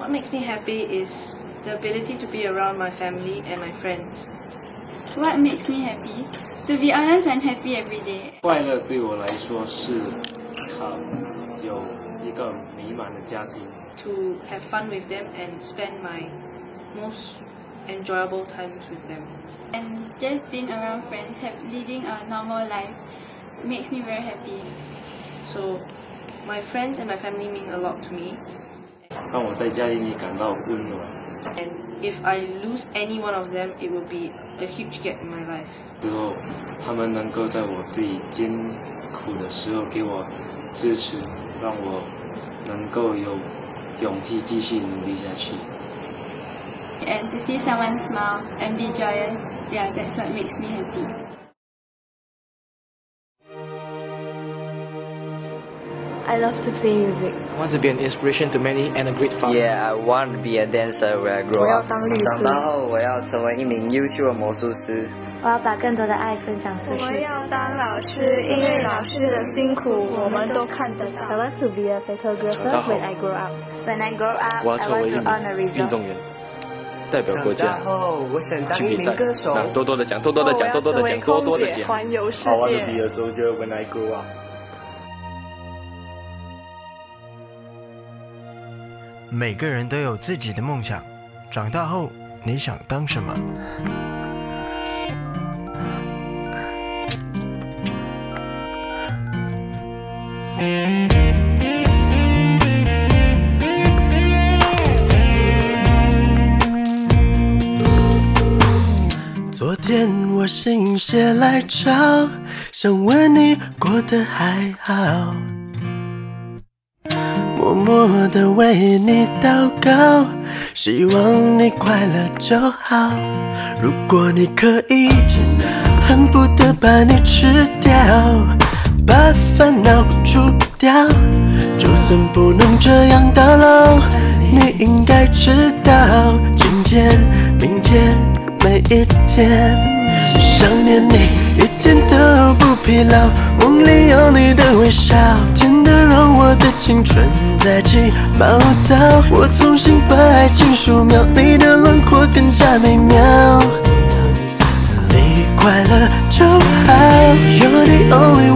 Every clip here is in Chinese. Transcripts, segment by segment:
What makes me happy is the ability to be around my family and my friends. What makes me happy? To be honest, I'm happy every day. 快乐对我来说是，呃，有一个美满的家庭。To have fun with them and spend my most enjoyable times with them. And just being around friends, have, leading a normal life, makes me very happy. So, my friends and my family mean a lot to me. 让我在家里面感到温暖。And if I lose any one of them, it will be a huge gap in my life. 之后，他们能够在我最艰苦的时候给我支持，让我能够有勇气继续努力下去。And to see someone smile and be joyous, yeah, that's what makes me happy. I love to play music. I want to be an inspiration to many and a great father. Yeah, I want to be a dancer when I grow 我要 up. 当律师。长大后，我要成为一名优秀的魔术师。我要把更多的爱分享出去。我们要当老师，因为老师的辛苦我们都看得到 I。want to be a 后 when I grow up. When I grow up, 我要 I 成为 want 一 to 名 earn a 运.动员，代表国家后，我想当去比赛一名歌。手。那多多的讲，多多的讲，多多的讲，多多的讲。环游世 I want to 界 be。a soldier when I grow up. 每个人都有自己的梦想，长大后你想当什么？昨天我心血来潮，想问你过得还好。默默的为你祷告，希望你快乐就好。如果你可以，恨不得把你吃掉，把烦恼除掉。就算不能这样到老，你应该知道，今天、明天、每一天，想念你疲劳。梦里有你的微笑，甜的让我的青春在起毛躁。我重新把爱情素描，你的轮廓更加美妙。你快乐就好。You're the only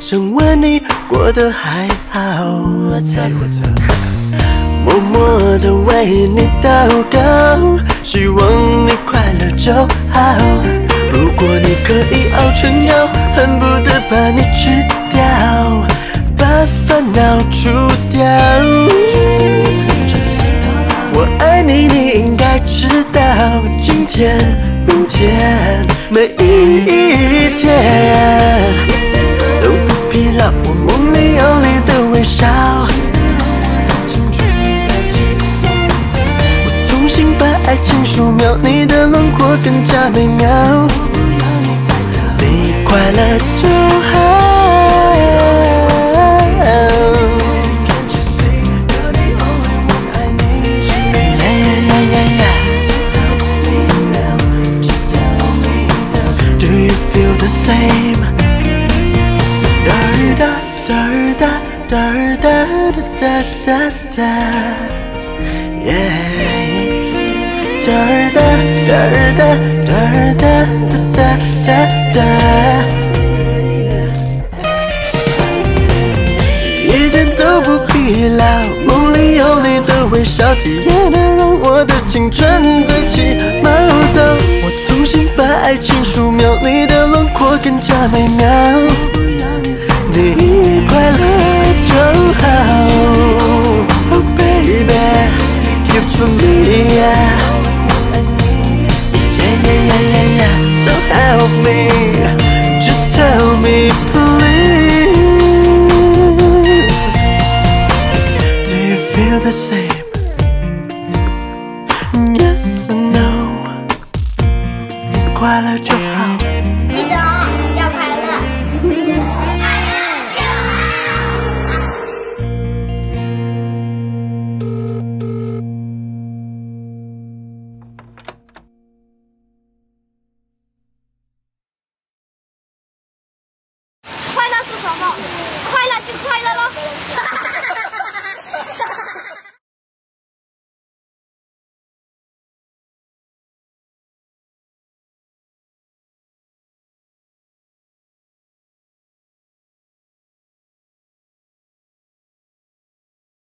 想问你过得还好。默默的为你祷告，希望你快乐就好。如果你可以熬成药，恨不得把你吃掉，把烦恼除掉。我爱你，你应该知道，今天、明天、每一天笑。我重新把爱情素描，你的轮廓更加美妙。你快乐就好。Yeah, yeah, yeah, yeah, yeah. Do you feel the same? Da da da da 哒儿哒哒哒哒哒，耶！哒儿哒哒儿哒哒儿哒哒哒哒。一点都不疲劳，梦里有你的微笑，体验的让我的青春都起毛躁。我重新把爱情书描，你的轮廓更加美妙。For me, Yeah, yeah, yeah, yeah, yeah So help me Just tell me. 快乐就快乐喽！